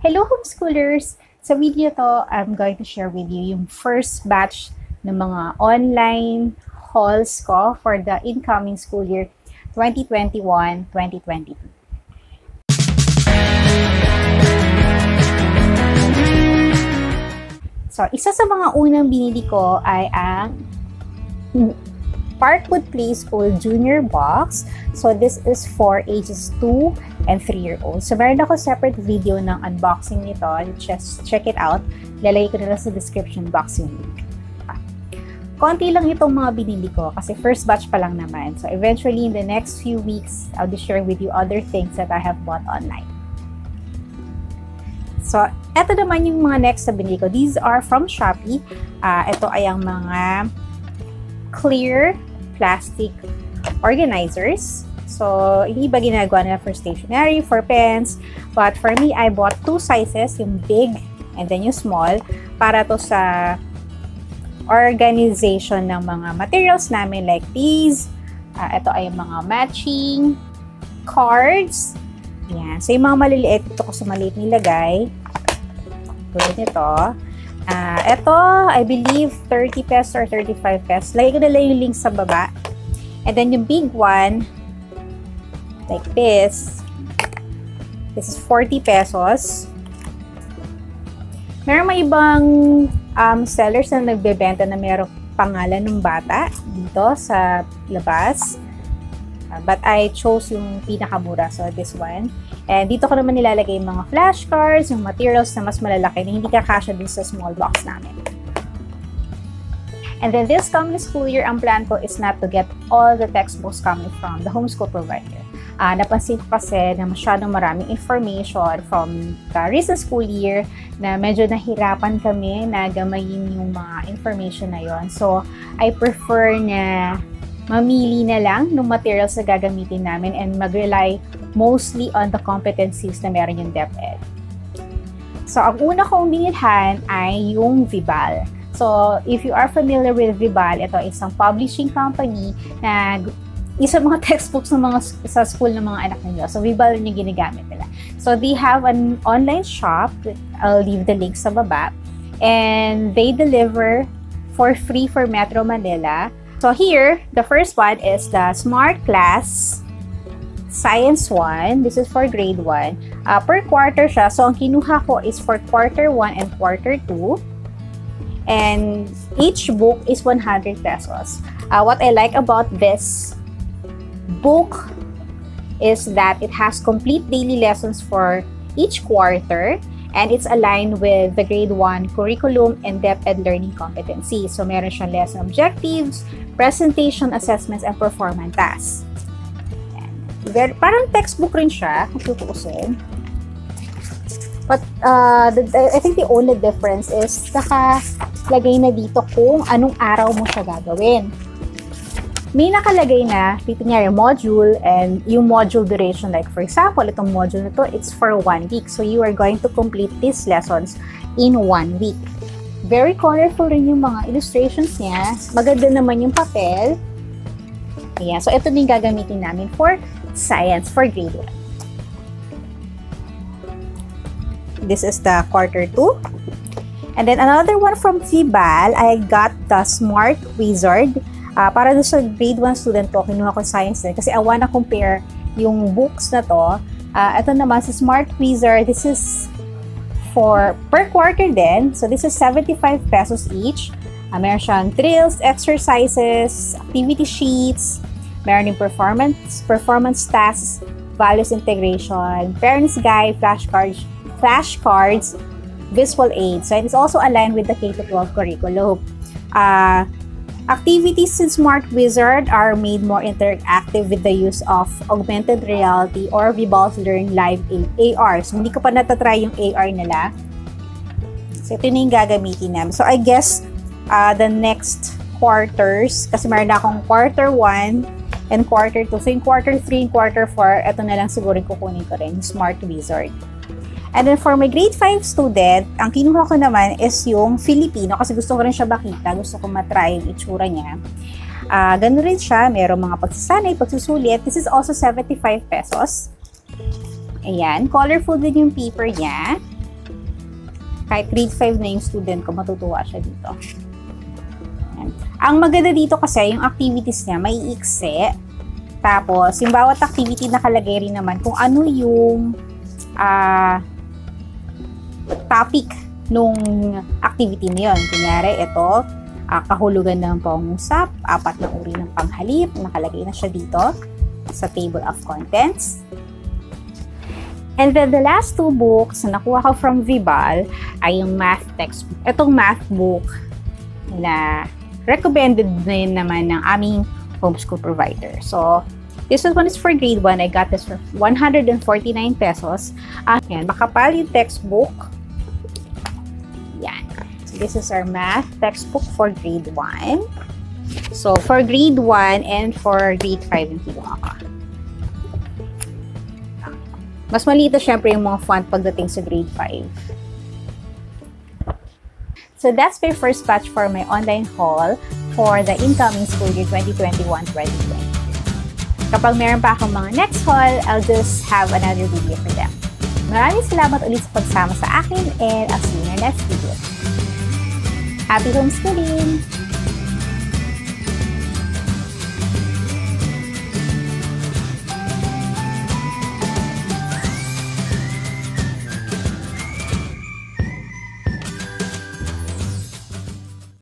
Hello homeschoolers! Sa video to, I'm going to share with you yung first batch ng mga online halls ko for the incoming school year 2021-2022. So, isa sa mga unang binili ko ay ang Parkwood Play School Junior Box. So, this is for ages 2 and 3 year old. So, meron ako separate video ng unboxing nito. Just check it out. Lalagay ko na sa description box yung link. Konti lang itong mga binili ko kasi first batch pa lang naman. So, eventually, in the next few weeks, I'll be sharing with you other things that I have bought online. So, eto naman yung mga next na binili ko. These are from Shopee. Uh, ito ay ang mga clear plastic organizers. So, hindi ba ginagawa nila for stationery, for pens. But for me, I bought two sizes, yung big and then yung small, para to sa organization ng mga materials namin like these. Uh, ito ay mga matching cards. Yan. So, yung mga maliliit, ito ko sa maliit nilagay. Tulad nito. Uh, ito, I believe 30 pesos or 35 pesos. Lagay ko na lang yung link sa baba. And then yung big one, like this, this is 40 pesos. Meron may ibang um, sellers na nagbebenta na merong pangalan ng bata dito sa labas. Uh, but I chose yung pinakamura, so this one. And dito ko naman nilalagay yung mga flashcards, yung materials na mas malalaki na hindi kakasya din sa small box namin. And then this coming school year, ang plan ko is not to get all the textbooks coming from the homeschool provider. Uh, napansin ko kasi na masyadong maraming information from the recent school year na medyo nahirapan kami na gamayin yung mga information na yon. So, I prefer na mamili na lang ng materials na gagamitin namin and mag-rely mostly on the competencies na meron yung DepEd. So, ang una kong binilhan ay yung Vibal. So, if you are familiar with Vibal, ito isang publishing company na isa mga textbooks ng mga sa school ng mga anak ninyo. So, Vibal rin yung ginagamit nila. So, they have an online shop. I'll leave the link sa baba. And they deliver for free for Metro Manila So here, the first one is the Smart Class Science 1. This is for grade 1. Uh, per quarter siya. So, ang kinuha ko is for quarter 1 and quarter 2. And each book is 100 pesos. Uh, what I like about this book is that it has complete daily lessons for each quarter and it's aligned with the grade 1 curriculum and DepEd learning competency. So, meron siyang lesson objectives, presentation assessments, and performance tasks. Very, parang textbook rin siya, kung tutuusin. But, uh, the, I think the only difference is nakalagay na dito kung anong araw mo siya gagawin may nakalagay na, dito niya module and yung module duration. Like for example, itong module na to, it's for one week. So you are going to complete these lessons in one week. Very colorful rin yung mga illustrations niya. Maganda naman yung papel. Ayan. So ito din gagamitin namin for science, for grade 1. This is the quarter 2. And then another one from Fibal, I got the Smart Wizard uh, para doon sa grade 1 student ko, kinuha ko science din kasi I wanna compare yung books na to. Uh, ito naman sa Smart Wizard, this is for per quarter din. So this is 75 pesos each. Uh, meron siyang drills, exercises, activity sheets, meron din performance, performance tasks, values integration, parents guide, flashcards, flashcards, visual aids. So it is also aligned with the K-12 curriculum. Uh, Activities in Smart Wizard are made more interactive with the use of augmented reality or Vibal's Learn Live AR. So, hindi ko pa natatry yung AR nila. So, ito na yung gagamitin namin. So, I guess, uh, the next quarters, kasi meron na akong quarter 1 and quarter 2. So, yung quarter 3 and quarter 4, ito na lang siguro kukunin ko rin, Smart Wizard. And then for my grade 5 student, ang kinuha ko naman is yung Filipino kasi gusto ko rin siya makita, gusto ko matry yung itsura niya. Uh, ganun rin siya, merong mga pagsasanay, pagsusulit. This is also 75 pesos. Ayan, colorful din yung paper niya. kahit grade 5 na yung student ko, matutuwa siya dito. Yan. Ang maganda dito kasi, yung activities niya, may iikse. Tapos, yung bawat activity nakalagay rin naman kung ano yung ah topic nung activity na yun. Kunyari, ito, uh, kahulugan ng pangusap, apat na uri ng panghalip, nakalagay na siya dito sa table of contents. And then the last two books na nakuha ko from Vibal ay yung math textbook. Itong math book na recommended na yun naman ng aming homeschool provider. So, this one is for grade 1. I got this for 149 pesos. Uh, yan, makapal yung textbook. Yan. So, this is our math textbook for grade 1. So, for grade 1 and for grade 5 yung kinuha ko. Mas malito syempre yung mga font pagdating sa grade 5. So that's my first batch for my online haul for the incoming school year 2021-2020. Kapag meron pa akong mga next haul, I'll just have another video for them. Maraming salamat ulit sa pagsama sa akin and I'll see you in our next video. Happy homeschooling!